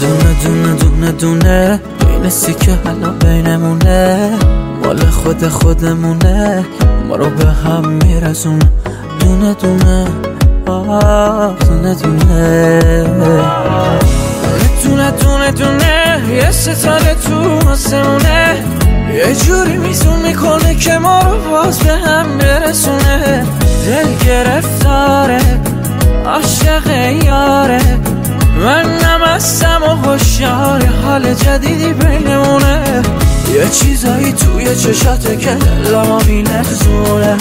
دونه دونه دونه این سیکه حالا بینمونه مال خود خودمونه. ما رو به هم میرسونه دونه دونه. آه دونه دونه. دونه دونه دونه. یه ستاره تو آسمونه. یه جوری میزون می‌کنه که ما رو باز به هم برسونه دل گرفتاره عاشق یاره. من نمستم و خوشیار حال جدیدی بینمونه. یه چیزایی توی چشاته که دلما میلرزونه.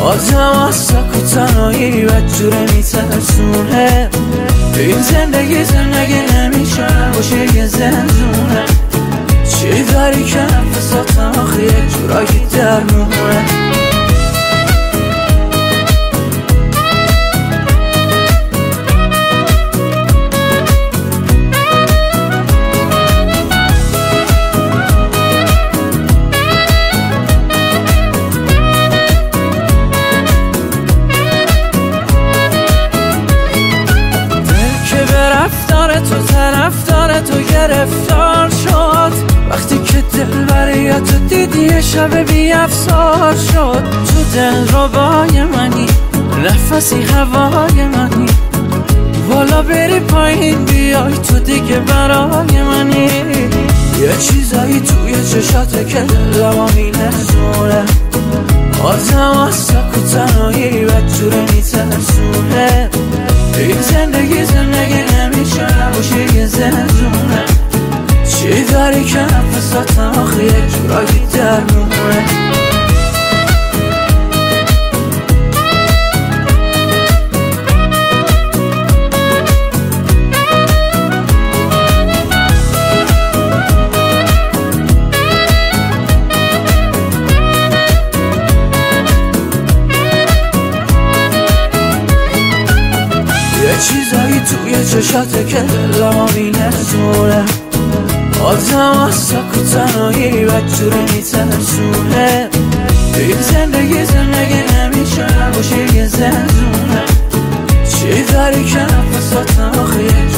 آدم از سک و تنهایی و جوره میترسونه. این زندگی زندگی نمیشه باشه یه زندونه. چی داری که نفساتم آخه یک جورایی درمونه تو طرفدار تو گرفتار شد. وقتی که دل تو دیدی شب بی افسار شد. تو دل رو بای منی نفسی هوای منی. والا بری پایین بیای تو دیگه برای منی. یه چیزایی توی چشاته که دلما میلرزونه آدم از سک و تنهایی و جوره میترسونه چی داری که نفساتم آخه یک جورایی در چیزایی توی چشاته که میلرزونه آدم از سک و تنهایی و جوره میترسونه این زندگی زندگی نمیشه باشه یه زندونه چی داری که نفساتم آخه یه